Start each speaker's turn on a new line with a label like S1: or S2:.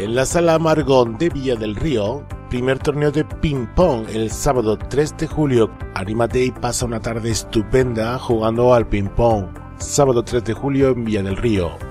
S1: En la sala Amargón de Villa del Río, primer torneo de ping-pong el sábado 3 de julio. Anímate y pasa una tarde estupenda jugando al ping-pong. Sábado 3 de julio en Villa del Río.